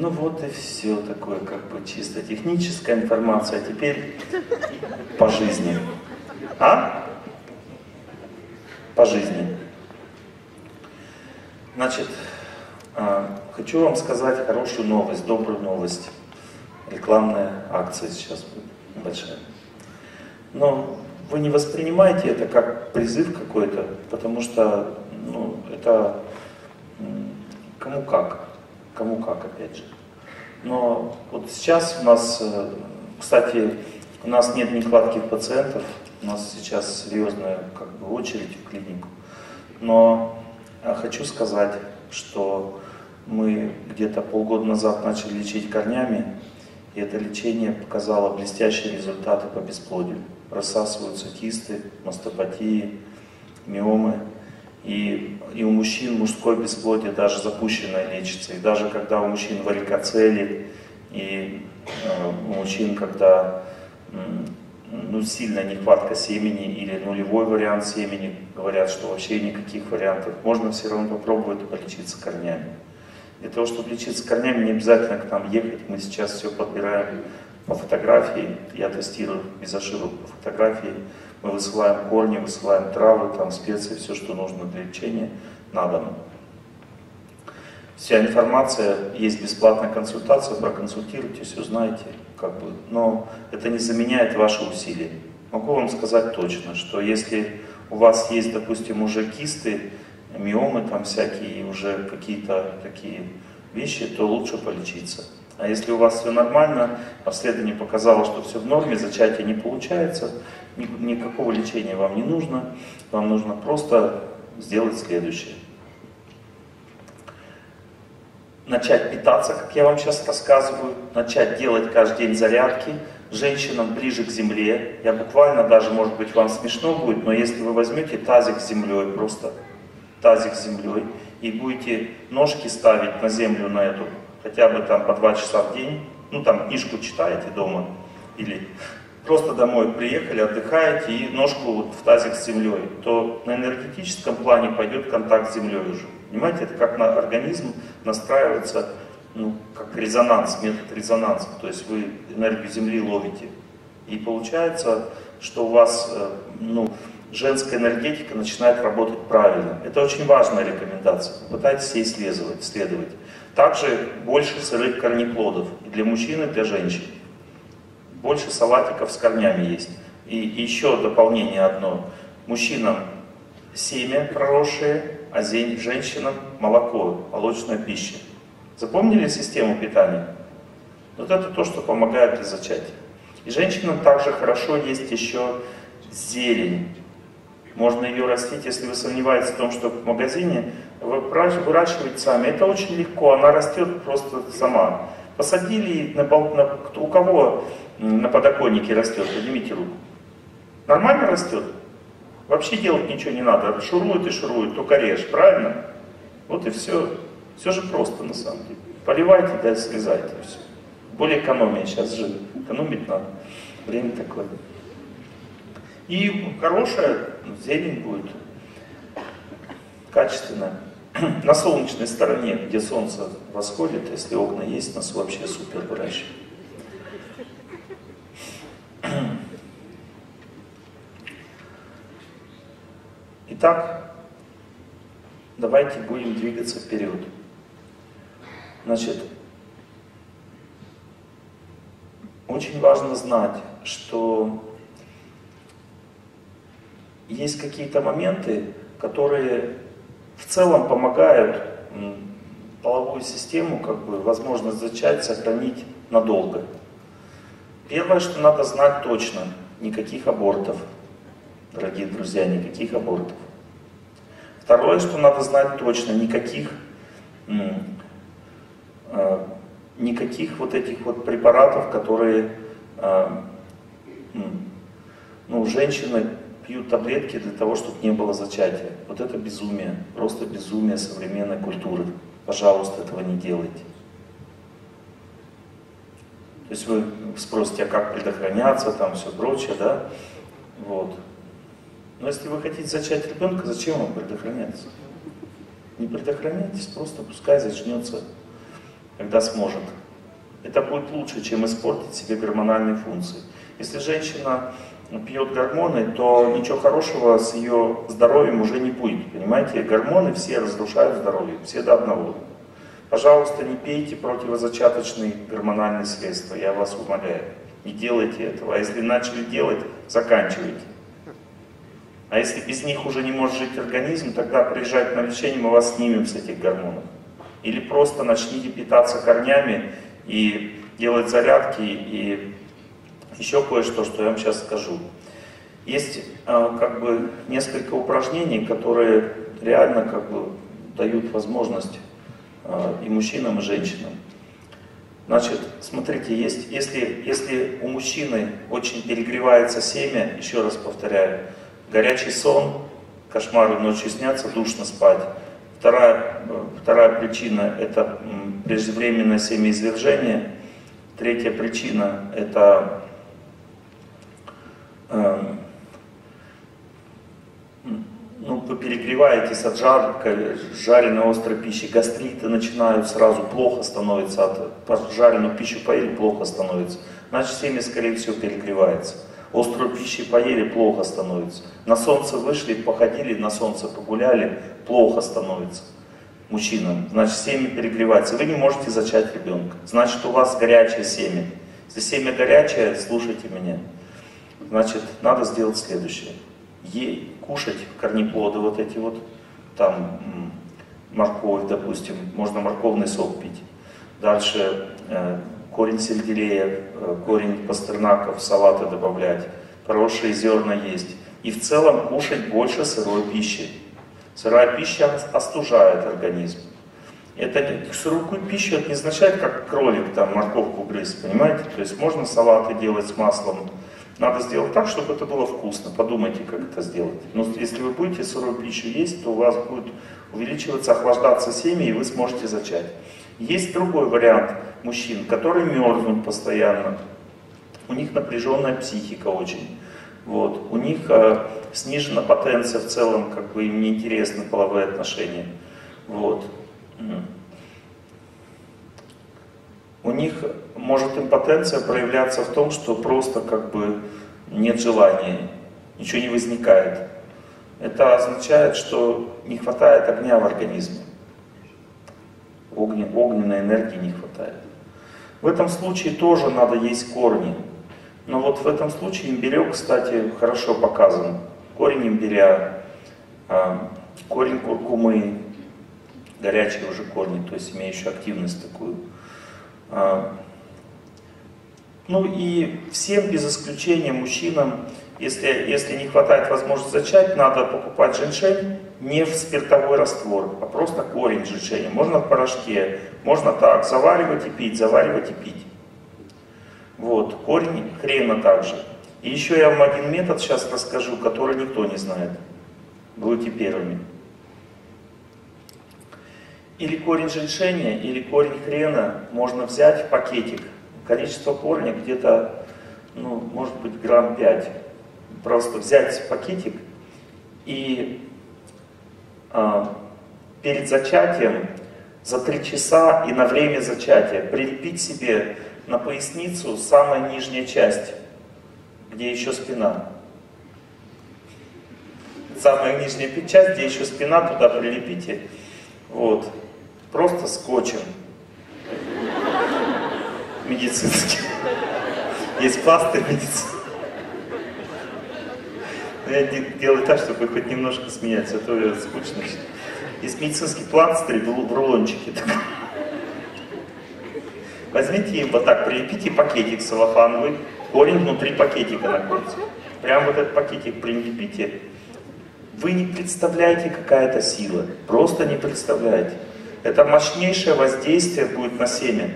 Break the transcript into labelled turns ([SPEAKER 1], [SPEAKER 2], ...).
[SPEAKER 1] Ну вот и все такое, как бы чисто техническая информация. Теперь по жизни. А? По жизни. Значит, а, хочу вам сказать хорошую новость, добрую новость. Рекламная акция сейчас будет большая. Но вы не воспринимайте это как призыв какой-то, потому что ну, это кому как кому как, опять же. Но вот сейчас у нас, э, кстати, у нас нет нехватки пациентов, у нас сейчас серьезная как бы, очередь в клинику. Но хочу сказать, что мы где-то полгода назад начали лечить корнями, и это лечение показало блестящие результаты по бесплодию. Рассасываются кисты, мастопатии, миомы, и, и у мужчин мужское бесплодие даже запущенное лечится. И даже когда у мужчин варикоцели, и э, у мужчин, когда ну, сильная нехватка семени или нулевой вариант семени, говорят, что вообще никаких вариантов, можно все равно попробовать полечиться корнями. Для того, чтобы лечиться корнями, не обязательно к нам ехать. Мы сейчас все подбираем по фотографии. Я тестирую без ошибок по фотографии. Мы высылаем корни, высылаем травы, там специи, все, что нужно для лечения на дом. Вся информация, есть бесплатная консультация, проконсультируйтесь, узнаете, как бы. Но это не заменяет ваши усилия. Могу вам сказать точно, что если у вас есть, допустим, уже кисты, миомы там всякие, уже какие-то такие вещи, то лучше полечиться. А если у вас все нормально, обследование показало, что все в норме, зачатие не получается, никакого лечения вам не нужно, вам нужно просто сделать следующее. Начать питаться, как я вам сейчас рассказываю, начать делать каждый день зарядки, женщинам ближе к земле. Я буквально даже, может быть, вам смешно будет, но если вы возьмете тазик с землей, просто тазик с землей, и будете ножки ставить на землю на эту хотя бы там по два часа в день, ну там книжку читаете дома, или просто домой приехали, отдыхаете и ножку вот в тазик с землей, то на энергетическом плане пойдет контакт с землей уже. Понимаете, это как на организм настраивается, ну, как резонанс, метод резонанса, то есть вы энергию земли ловите. И получается, что у вас, э, ну, женская энергетика начинает работать правильно. Это очень важная рекомендация. Попытайтесь ей следовать. следовать. Также больше сырых корнеплодов для мужчин, и для женщин. Больше салатиков с корнями есть. И еще дополнение одно. Мужчинам семя проросшее, а женщинам молоко, молочная пища. Запомнили систему питания? Вот это то, что помогает при зачатии. И женщинам также хорошо есть еще зелень. Можно ее растить, если вы сомневаетесь в том, что в магазине вы выращиваете сами. Это очень легко, она растет просто сама. Посадили, на, на, у кого на подоконнике растет, поднимите руку. Нормально растет? Вообще делать ничего не надо, шурует и шурует, только режь, правильно? Вот и все. Все же просто на самом деле. Поливайте, да, срезайте, все. Более экономия сейчас же, экономить надо. Время такое. И хорошая зелень будет, качественная. на солнечной стороне, где солнце восходит, если окна есть, нас вообще супер выращивают. Итак, давайте будем двигаться вперед. Значит, очень важно знать, что есть какие-то моменты, которые в целом помогают половую систему, как бы, возможность зачать, сохранить надолго. Первое, что надо знать точно, никаких абортов, дорогие друзья, никаких абортов. Второе, что надо знать точно, никаких, э, никаких вот этих вот препаратов, которые э, ну, женщины пьют таблетки для того, чтобы не было зачатия. Вот это безумие, просто безумие современной культуры. Пожалуйста, этого не делайте. То есть вы спросите, а как предохраняться, там все прочее, да? Вот. Но если вы хотите зачать ребенка, зачем вам предохраняться? Не предохраняйтесь, просто пускай зачнется когда сможет. Это будет лучше, чем испортить себе гормональные функции. Если женщина пьет гормоны, то ничего хорошего с ее здоровьем уже не будет. Понимаете, гормоны все разрушают здоровье, все до одного. Пожалуйста, не пейте противозачаточные гормональные средства, я вас умоляю. Не делайте этого. А если начали делать, заканчивайте. А если без них уже не может жить организм, тогда приезжайте на лечение, мы вас снимем с этих гормонов. Или просто начните питаться корнями и делать зарядки и еще кое-что, что я вам сейчас скажу. Есть э, как бы несколько упражнений, которые реально как бы дают возможность э, и мужчинам, и женщинам. Значит, смотрите, есть, если, если у мужчины очень перегревается семя, еще раз повторяю, горячий сон, кошмары ночью снятся, душно спать. Вторая, вторая причина – это преждевременное семяизвержение. Третья причина – это ну, вы перегреваетесь от жаркой, жареной острой пищи, гастриты начинают сразу, плохо становится, от жареную пищу поели, плохо становится. Значит, семя, скорее всего, перегревается. Острую пищу поели, плохо становится. На солнце вышли, походили, на солнце погуляли, плохо становится мужчинам. Значит, семя перегревается. Вы не можете зачать ребенка. Значит, у вас горячее семя. Если семя горячее, слушайте меня. Значит, надо сделать следующее. Ей кушать корнеплоды вот эти вот, там морковь, допустим, можно морковный сок пить. Дальше э, корень сельдерея, э, корень пастернаков, салаты добавлять, проросшие зерна есть. И в целом кушать больше сырой пищи. Сырая пища остужает организм. Это сырую пищу это не означает, как кролик там морковку грызть, понимаете? То есть можно салаты делать с маслом. Надо сделать так, чтобы это было вкусно. Подумайте, как это сделать. Но если вы будете сырую пищу есть, то у вас будет увеличиваться, охлаждаться семя, и вы сможете зачать. Есть другой вариант мужчин, которые мерзнут постоянно. У них напряженная психика очень. Вот. У них э, снижена потенция в целом, как бы им неинтересны половые отношения. Вот. У них может импотенция проявляться в том, что просто как бы нет желания, ничего не возникает. Это означает, что не хватает огня в организме огня, огненной энергии не хватает. В этом случае тоже надо есть корни. Но вот в этом случае имбирек, кстати, хорошо показан. Корень имбиря, а, корень куркумы, горячие уже корни, то есть имеющие активность такую. А, ну и всем без исключения мужчинам, если, если не хватает возможности зачать, надо покупать женьшень не в спиртовой раствор, а просто корень сжижения. Можно в порошке, можно так, заваривать и пить, заваривать и пить. Вот, корень хрена также. И еще я вам один метод сейчас расскажу, который никто не знает. Будете первыми. Или корень женьшеня, или корень хрена можно взять в пакетик. Количество корня где-то, ну, может быть, грамм 5. Просто взять пакетик и а, перед зачатием за три часа и на время зачатия прилепить себе на поясницу самая нижняя часть, где еще спина. Самая нижняя часть, где еще спина, туда прилепите. Вот. Просто скотчем. Медицинский. Есть пластырь медицинский. Но я делаю так, чтобы хоть немножко смеяться, а то скучно. Есть медицинский пластырь в рулончике. Возьмите вот так, прилепите пакетик целлофановый, корень внутри пакетика находится. Прям вот этот пакетик прилепите. Вы не представляете, какая это сила. Просто не представляете. Это мощнейшее воздействие будет на семя.